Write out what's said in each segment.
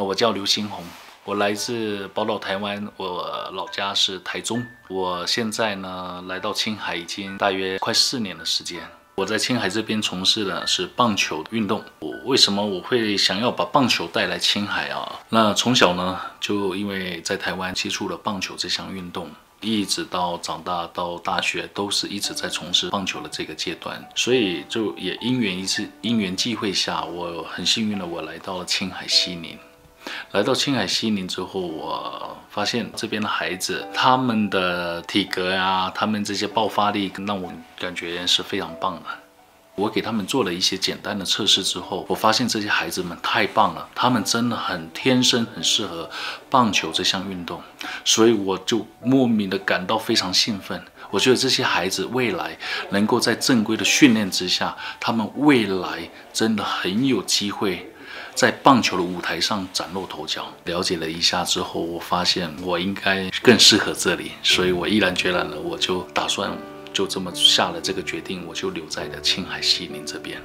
我叫刘新红，我来自宝岛台湾，我老家是台中。我现在呢来到青海已经大约快四年的时间。我在青海这边从事的是棒球运动。我为什么我会想要把棒球带来青海啊？那从小呢就因为在台湾接触了棒球这项运动。一直到长大到大学，都是一直在从事棒球的这个阶段，所以就也因缘一次因缘际会下，我很幸运的我来到了青海西宁。来到青海西宁之后，我发现这边的孩子，他们的体格呀，他们这些爆发力，让我感觉是非常棒的。我给他们做了一些简单的测试之后，我发现这些孩子们太棒了，他们真的很天生很适合棒球这项运动，所以我就莫名的感到非常兴奋。我觉得这些孩子未来能够在正规的训练之下，他们未来真的很有机会在棒球的舞台上崭露头角。了解了一下之后，我发现我应该更适合这里，所以我毅然决然的，我就打算。就这么下了这个决定，我就留在了青海西宁这边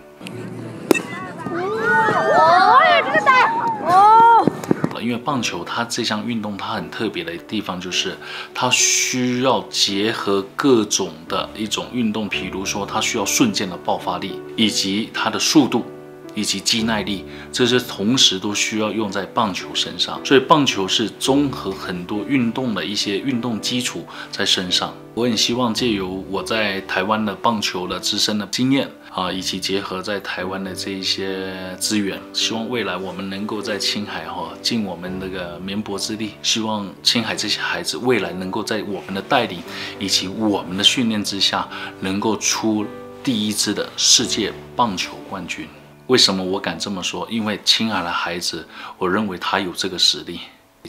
哇。哦，这个带哦。因为棒球它这项运动它很特别的地方就是，它需要结合各种的一种运动，比如说它需要瞬间的爆发力，以及它的速度。以及肌耐力，这些同时都需要用在棒球身上，所以棒球是综合很多运动的一些运动基础在身上。我很希望借由我在台湾的棒球的自身的经验啊，以及结合在台湾的这一些资源，希望未来我们能够在青海哈尽我们那个绵薄之力，希望青海这些孩子未来能够在我们的带领以及我们的训练之下，能够出第一支的世界棒球冠军。为什么我敢这么说？因为青海的孩子，我认为他有这个实力，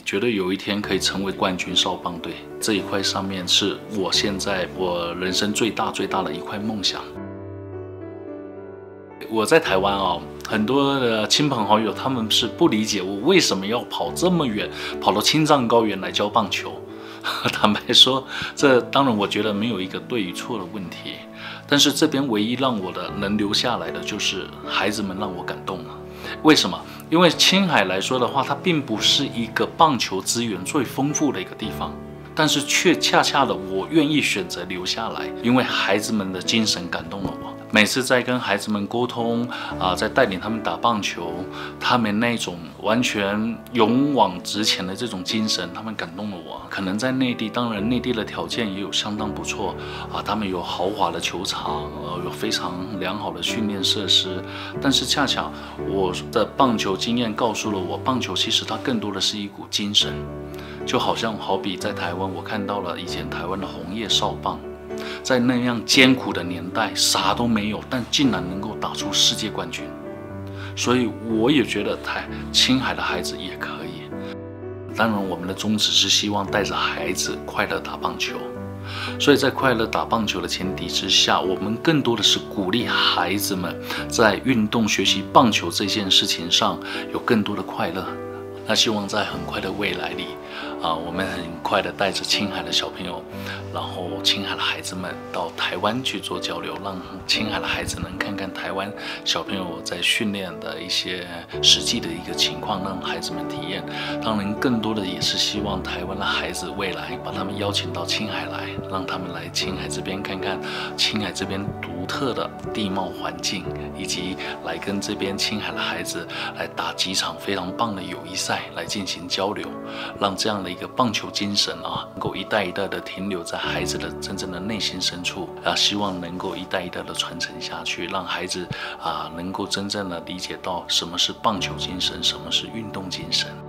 觉得有一天可以成为冠军少棒队这一块上面，是我现在我人生最大最大的一块梦想。我在台湾哦，很多的亲朋好友他们是不理解我为什么要跑这么远，跑到青藏高原来教棒球。坦白说，这当然我觉得没有一个对与错的问题。但是这边唯一让我的能留下来的就是孩子们让我感动了。为什么？因为青海来说的话，它并不是一个棒球资源最丰富的一个地方，但是却恰恰的我愿意选择留下来，因为孩子们的精神感动了我。每次在跟孩子们沟通啊，在带领他们打棒球，他们那种完全勇往直前的这种精神，他们感动了我。可能在内地，当然内地的条件也有相当不错啊，他们有豪华的球场，呃，有非常良好的训练设施。但是恰巧我的棒球经验告诉了我，棒球其实它更多的是一股精神，就好像好比在台湾，我看到了以前台湾的红叶少棒。在那样艰苦的年代，啥都没有，但竟然能够打出世界冠军，所以我也觉得台青海的孩子也可以。当然，我们的宗旨是希望带着孩子快乐打棒球，所以在快乐打棒球的前提之下，我们更多的是鼓励孩子们在运动学习棒球这件事情上有更多的快乐。那希望在很快的未来里，啊，我们很快的带着青海的小朋友，然后青海的孩子们到台湾去做交流，让青海的孩子能看看台湾小朋友在训练的一些实际的一个情况，让孩子们体验。当然，更多的也是希望台湾的孩子未来把他们邀请到青海来，让他们来青海这边看看青海这边独特的地貌环境，以及来跟这边青海的孩子来打几场非常棒的友谊赛。来进行交流，让这样的一个棒球精神啊，能够一代一代的停留在孩子的真正的内心深处啊，希望能够一代一代的传承下去，让孩子啊能够真正的理解到什么是棒球精神，什么是运动精神。